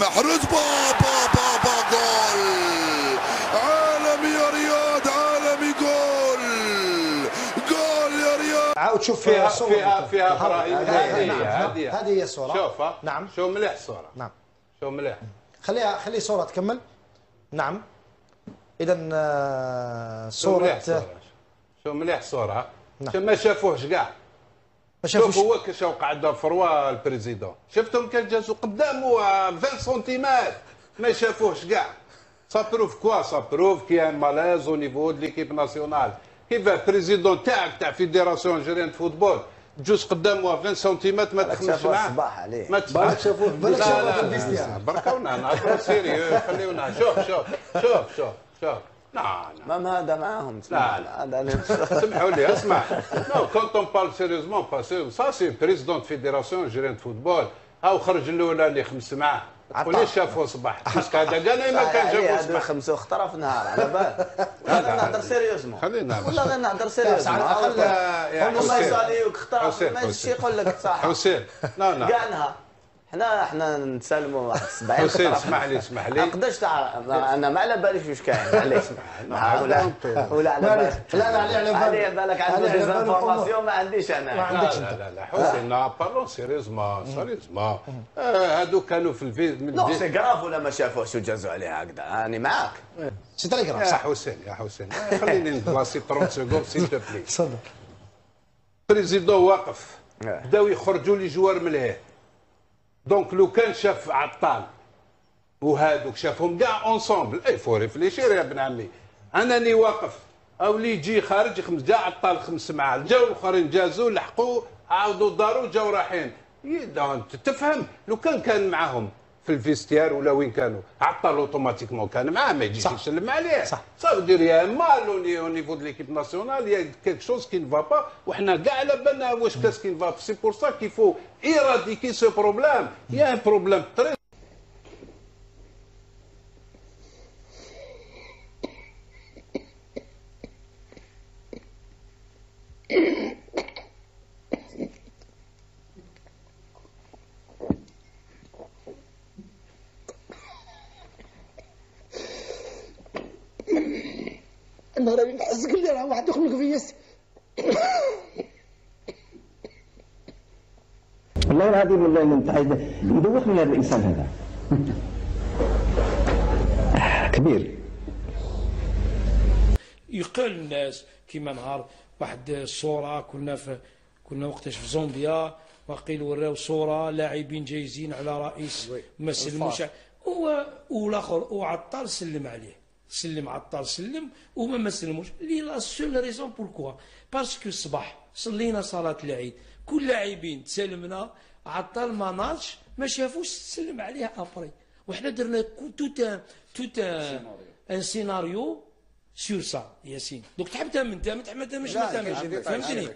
محروز. بابا بابا جول عالمي يا رياض عالمي جول. جول يا رياض. عاود شوف فيها فيها أنت. فيها هذه- هذه- هذه نعم،. هذه هي. الصورة. شوف ها نعم. شوف مليح الصورة نعم. شوف مليح. خليها خلي صورة تكمل. نعم. مليح صورة الصورة شوف مليح الصورة نعم. ما شافوهش كاع شوف هو كيش قاعد فروا البريزيدون. شفتهم كان جازوا قدامه 20 سنتيمتر. ما شافوهش كاع. سا بروف كوا سا بروف كي ان مالاز أو نيفو دو ليكيب ناسيونال كيف بريزيدون تاعك تاع فيديراسيون جيريان فوتبول تجوز قدامه 20 سنتيمتر ما تخمش شافوه معاه. الصباح عليه. ما بالك شافوه في. لا بركونا سيريو خليونا. شوف شوف شوف شوف شوف. لا لا. مام هذا معاهم لا، لا. سمحوا لي اسمع. نو كونت اون بارل سيريوزمون باسي سا سي بريزيدون فيديراسيون جيرين فوتبول هاو خرج الأولى اللي خمس معاه. تقولي شافوه صباح باسكو هذا كان ما كان هذا صباح خمسة خطرة في نهار على بال. لا نهضر سيريوزمون. خلينا ولا غير نهضر سيريوزمون. على الأقل يا هما. يصاليوك خطرة ما حسين. يجي يقول لك صح. حسين. لا لا. كاع نهار حنا حنا نسلموا واحد 70 حسين. اسمح لي اسمح لي. قداش تاع ما- أنا ما على باليش واش كاين. معليش. ولا ولا على لا، بالك لا، لا، على بالك. على بالك désinformation ما عنديش ما أنا عندكش لا. لا لا حسين لا parlons sérieusement sérieusement آه، هادو كانوا في ال vide non c'est grave ولا ما شافوش وجازوا عليه هكذا. راني معاك. c'est très grave يا صح. حسين يا حسين. آه، خليني نبلاصي 30 secondes s'il te plaît تفضل. président واقف آه. بداو يخرجوا les joueurs مليح. donc لو كان شاف عطال وهادوك شافهم كاع ensemble il faut réfléchir يا ابن عمي انني واقف أو اللي يجي خارج خمس كاع عطال خمس معاه جاو الاخرين جازوا لحقوا عاودوا داروا جاو رايحين تفهم لو كان كان معاهم في ال vestiaire ولا وين كانوا. عطل automatiquement. كان معاه ما يجيش يسلم عليه. صح. ça veut dire y a mal au niveau l'équipe nationale y a quelque chose qui ne va pas وحنا كاع على بالنا واش qu'est-ce qui ne va c'est pour ça qu'il faut éradiquer ce problème y a problème très النهار اللي نحس لي راه واحد يخلق فيا والله العظيم والله انت عايز مدوخني هذا الإنسان هذا. كبير. يقال الناس كيما نهار واحد الصورة كنا في كنا وقتاش في زومبيا وقيل وراو صورة لاعبين جايزين على رئيس ما سلموش هو والاخر وعطال سلم عليه. سلم عطال سلم وما ما سلموش. لي la seule raison pourquoi parce que الصباح صلينا صلاة العيد كل لاعبين تسلمنا عطال ما ناضش ما شافوش سلم عليه après وحنا درنا tout tout un scénario sur ça ياسين دوك تحب تأمن؟ تأمن؟ تحب ما تأمنش ما تأمنش. فهمتني؟